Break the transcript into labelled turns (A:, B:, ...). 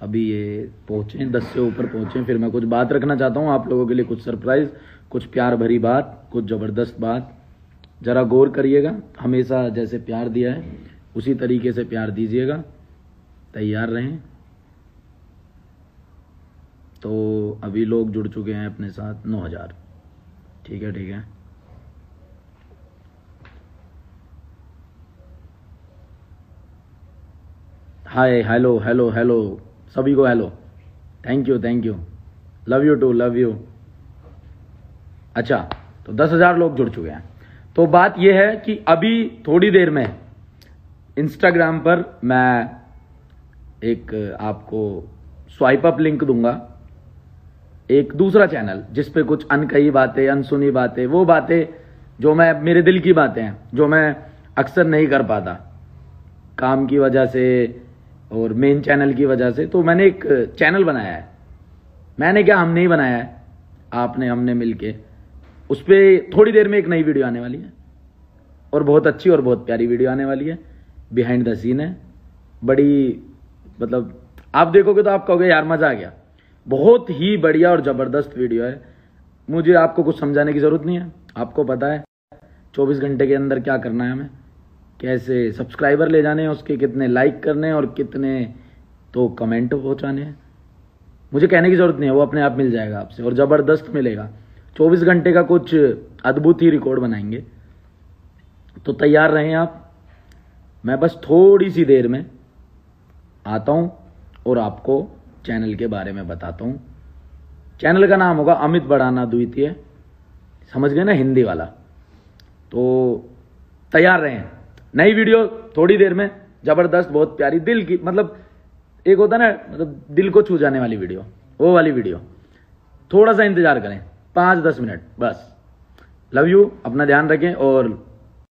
A: अभी ये पहुँचे, दस से ऊपर पहुँचे, फिर मैं कुछ बात रखना चाहता हूँ आप लोगों के लिए कुछ सरप्राइज़ कुछ प्यार भरी बात, कुछ ज़बरदस्त बात। ज़रा गौर करिएगा, हमेशा जैसे प्यार दिया है, उसी तरीके से प्यार दीजिएगा। तैयार रहें। तो अभी लोग जुड़ चुके हैं अपने साथ, नौ हज़ार। ठीक है ठीक है। हाय हेलो हेलो हेलो सभी को hello. Thank you thank you love you too love you अच्छा तो दस हज़ार लोग जुड़ चुके हैं। तो बात यह है कि अभी थोड़ी देर में इंस्टाग्राम पर मैं एक, आपको स्वाइप अप लिंक दूँगा। एक दूसरा चैनल जिस पे कुछ अनकही बातें, अनसुनी बातें, वो बातें जो मैं, मेरे दिल की बातें हैं, जो मैं अक्सर नहीं कर पाता। काम की वजह से और मेन चैनल की वजह से तो मैंने एक चैनल बनाया है। मैंने क्या, हमने ही बनाया है। आपने, हमने मिलके। उस पर थोड़ी देर में एक नई वीडियो आने वाली है। और बहुत अच्छी और बहुत प्यारी वीडियो आने वाली है। बिहाइंड द सीन है। बड़ी मतलब आप देखोगे तो आप कहोगे, यार, मज़ा आ गया। बहुत ही बढ़िया और ज़बरदस्त वीडियो है। मुझे आपको कुछ समझाने की ज़रूरत नहीं है। आपको पता है 24 घंटे के अंदर क्या करना है हमें। कैसे सब्सक्राइबर ले जाने हैं, उसके कितने लाइक करने हैं और कितने तो कमेंट पहुँचाने हैं। मुझे कहने की ज़रूरत नहीं है, वो अपने आप मिल जाएगा आपसे और ज़बरदस्त मिलेगा। 24 घंटे का कुछ अद्भुत ही रिकॉर्ड बनाएँगे। तो तैयार रहें आप। मैं बस थोड़ी सी देर में आता हूँ और आपको चैनल के बारे में बताता हूँ। चैनल का नाम होगा अमित बड़ाना द्वितीय। समझ गए ना, हिंदी वाला। तो तैयार रहें। नई वीडियो थोड़ी देर में, ज़बरदस्त, बहुत प्यारी, दिल की मतलब एक होता ना मतलब दिल को छू जाने वाली वीडियो, वो वाली वीडियो। थोड़ा सा इंतज़ार करें, पाँच दस मिनट, बस। लव यू, अपना ध्यान रखें और